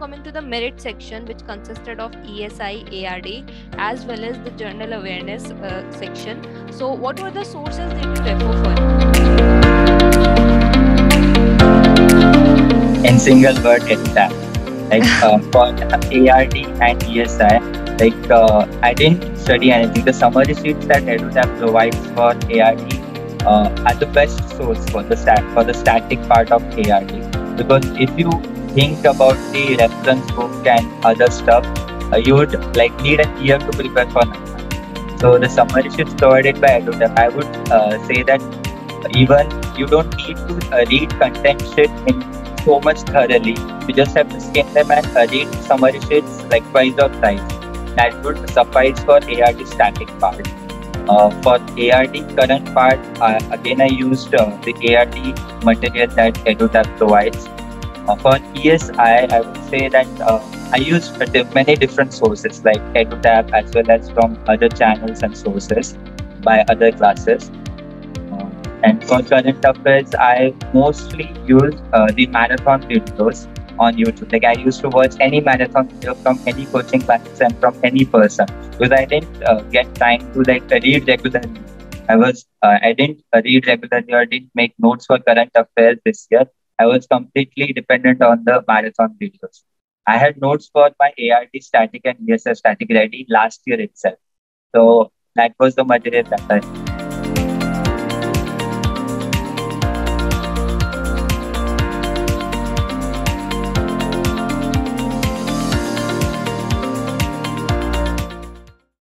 coming to the merit section, which consisted of ESI, ARD, as well as the general awareness uh, section. So, what were the sources that you refer for? In single word, EduTap. Like uh, for ARD and ESI, like uh, I didn't study anything. The summary sheets that EduTap provides for ARD uh, are the best source for the stat for the static part of ARD. Because if you think about the reference book and other stuff, uh, you would like need a year to prepare for that. So the summary sheets provided by EduTap, I would uh, say that even you don't need to uh, read content sheet in so much thoroughly. You just have to scan them and uh, read summary sheets like twice or thrice. That would suffice for ARD static part. Uh, for ARD current part, uh, again I used uh, the ARD material that EduTap provides. Uh, for ESI, I would say that uh, I use many different sources like EduTap as well as from other channels and sources by other classes. Uh, and for current affairs, I mostly use the marathon videos on YouTube. Like I used to watch any marathon video from any coaching classes and from any person because I didn't uh, get time to like read regularly. I was uh, I didn't read regularly or didn't make notes for current affairs this year. I was completely dependent on the marathon videos. I had notes for my ARD static and ESI static ready last year itself. So that was the material that I